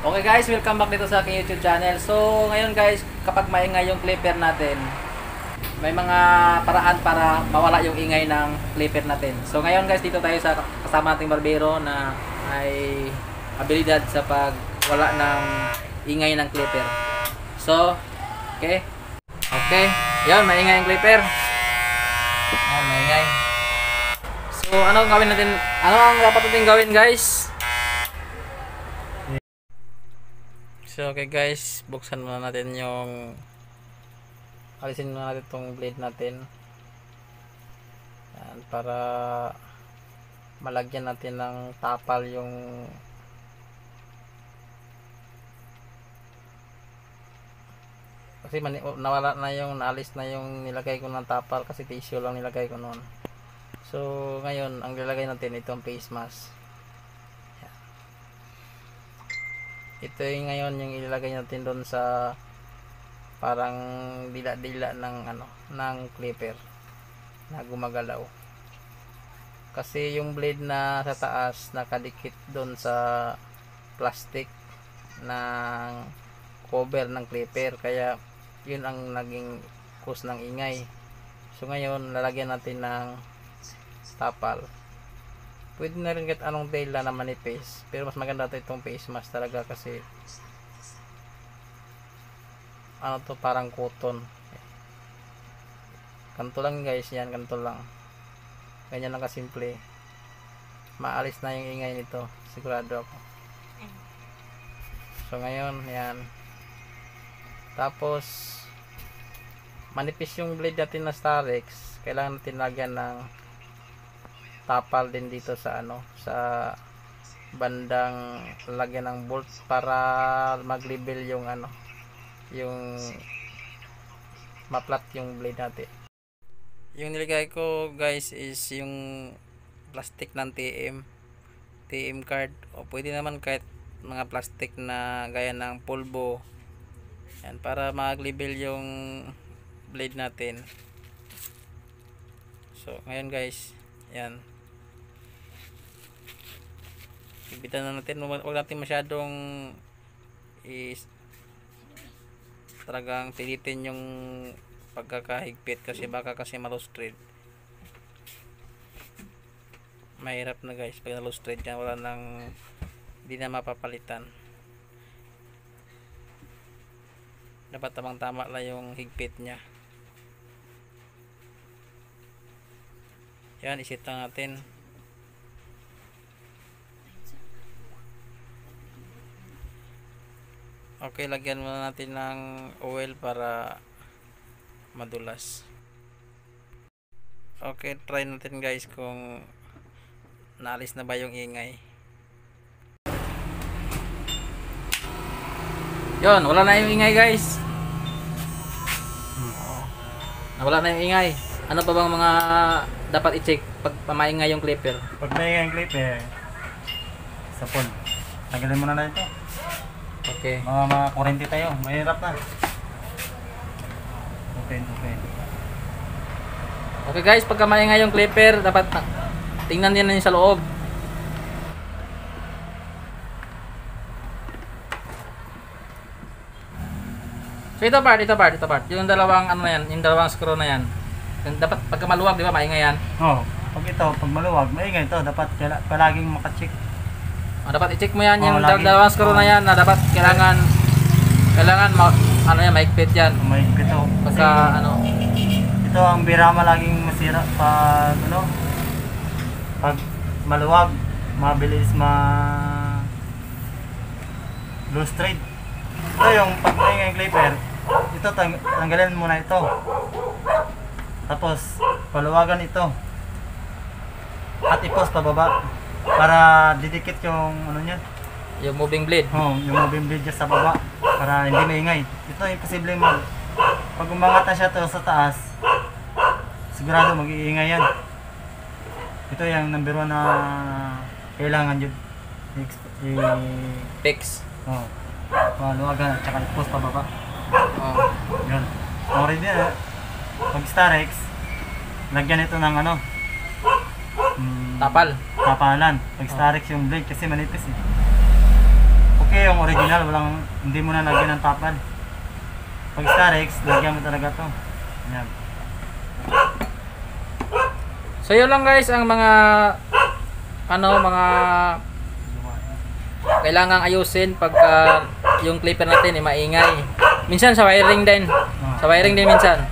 Okay guys, welcome back dito sa aking YouTube channel. So, ngayon guys, kapag maingay yung clipper natin, may mga paraan para mawala yung ingay ng clipper natin. So, ngayon guys, dito tayo sa kasama nating barbero na ay abilidad sa pagwala ng ingay ng clipper. So, okay. Okay. Yan, maingay yung clipper. Yan, maingay. So, ano ang gawin natin? Ano ang dapat natin gawin guys? So okay guys, buksan muna natin yung alisin muna natin itong blade natin. Yan, para malagyan natin ng tapal yung kasi mani, nawala na yung naalis na yung nilagay ko ng tapal kasi tissue lang nilagay ko noon. So ngayon, ang nilagay natin itong face mask. Ito yung ngayon yung ilalagay natin doon sa parang dila-dila ng ano ng clipper na gumagalaw. Kasi yung blade na sa taas nakadikit doon sa plastic ng cover ng clipper. Kaya yun ang naging cause ng ingay. So ngayon lalagyan natin ng tapal pwede na rin kahit anong tail na manipis pero mas maganda ito itong face mask talaga kasi ano to parang cotton. Ganito lang guys yan ganito lang. Ganyan lang kasimple. Maalis na yung ingay nito sigurado ako. So ngayon yan. Tapos manipis yung blade natin na Starex kailangan natin lagyan ng tapal din dito sa ano sa bandang lagyan ng bolt para mag-level yung ano yung maplat yung blade natin. Yung nilagay ko guys is yung plastic ng TM TM card. O pwede naman kahit mga plastic na gaya ng pulbo. Yan para mag-level yung blade natin. So ngayon guys yan ibitan na natin. Huwag natin masyadong is talagang pilitin yung pagkakahigpit kasi baka kasi malustrate mahirap na guys. Pag nalustrate yan wala nang hindi na mapapalitan. Dapat tamang tama lang yung higpit nya yan isit lang natin okay lagyan muna natin ng oil para madulas. Okay try natin guys kung naalis na ba yung ingay. Yon wala na yung ingay guys. Nawala na yung ingay. Ano pa bang mga dapat i-check pag pamaingay yung clipper? Pag may yung clip eh, sapon. Tagalin mo na na ito. Okay Mga mga kurente tayo, mahirap na. Open, open. Okay guys, pagka maingay yung clipper, dapat na- tingnan din niyo sa loob. So ito part, ito part, ito part. Yung dalawang ano na yan, yung dalawang screw na yan. Dapat pagka maluwag, di ba, maingay yan. Oh, pag ito, pag maluwag, maingay ito. Dapat palaging makacheck. O, dapat i-check mo yan, Oo, yung lagi. dalawang screw na yan na dapat kailangan kailangan ma, ano yan, maigpit yan. Kung may ito. Pagka ano, ito ang birama laging masira pag ano, pag maluwag, mabilis ma loose trade. Ito yung pag yung clipper, ito tang tanggalin muna ito. Tapos paluwagan ito. At ipos pababa para didikit yung ano niya. yung moving blade. Oh, yung moving blade dyan sa baba para hindi maingay. Ito imposible mag pag umangat na siya to sa taas, sigurado mag-iingay yan. Ito yung number one na kailangan yun. I- Fix. oh, paluwagan at saka i-post pababa. Oh. Yun. Already na. Pag Starex, lagyan ito ng ano, Tapal. tapalan. Pag Starex yung blade kasi manipis eh. Okay yung original, walang, hindi mo na lagyan ng tapan. Pag Starex, lagyan mo talaga to. Yan. So yun lang guys ang mga ano mga kailangang ayusin pagka yung clipper natin ay maingay. Minsan sa wiring din. Sa wiring din minsan.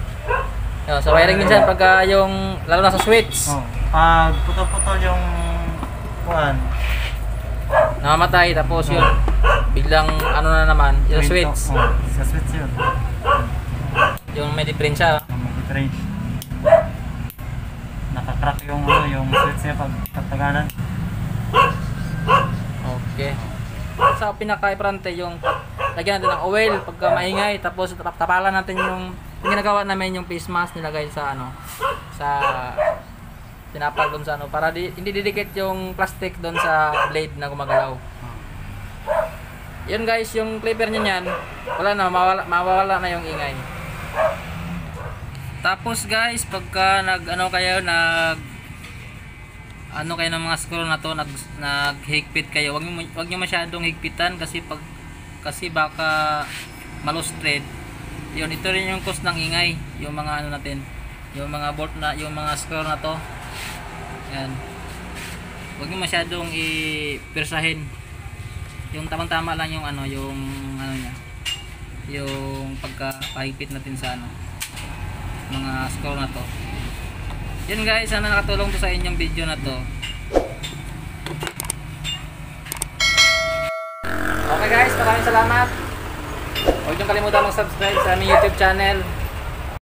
Yo, sa wiring minsan pagka yung lalo na sa switch. Pag putol-putol yung kuan, namamatay tapos yun biglang ano na naman yung switch Oh, sa switch yun. yung may diferensya Ang mag-range. Nakakrack yung ano, yung switch niya pag katagalan. Okay. Sa pinaka-importante yung lagyan natin ng oil pagka maingay tapos tap- tapalan natin yung yung ginagawa namin yung face mask nilagay sa ano sa tinapal doon sa ano para di, hindi didikit yung plastic doon sa blade na gumagalaw. Yun guys, yung clipper niya niyan, wala na, mawala, mawawala na yung ingay. Tapos guys, pagka nag ano kayo, nag ano kayo ng mga screw na to, nag naghigpit kayo. Wag niyo wag niyo masyadong higpitan kasi pag kasi baka malos thread. Yun, ito rin yung cause ng ingay, yung mga ano natin, yung mga bolt na, yung mga screw na to. Yan. Wag niyo masyadong i-persahin. Yung tamang-tama lang yung ano, yung ano niya. Yung pagka-pahigpit natin sa ano, mga screw na to. Yun guys, sana nakatulong to sa inyong video na to. Okay guys, maraming salamat. Huwag niyong kalimutan mag-subscribe sa aming YouTube channel.